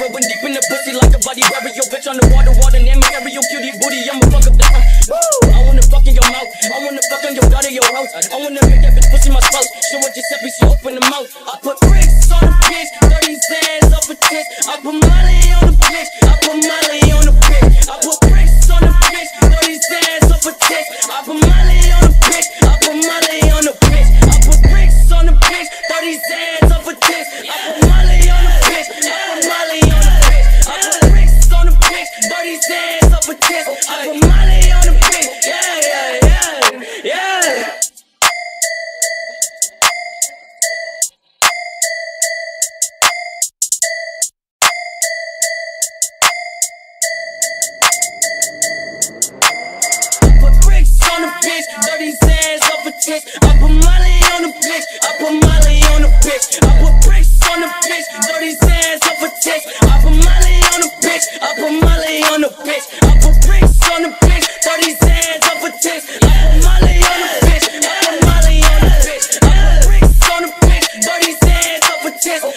going deep in the pussy like a body your bitch on the water, water, name me carry your cutie booty. I'ma fuck up the house. Woo! I wanna fuck in your mouth. I wanna fuck on your daughter, your house. I wanna make that bitch pussy my spouse. Show what you be so open the mouth. I put bricks on the bitch, 30 sands up a tits. I put Molly on the bitch. I put Molly Dirty sands off a chick. I put Molly on the bitch. I put Molly on the bitch. I put bricks on the bitch. Dirty sands off a chick. I put Molly on the bitch. I put Molly on the bitch. I put bricks on the bitch. Dirty sands off a chick. I put Molly on the bitch. I put Molly on the bitch. I put bricks on the bitch. Dirty sands off a chick.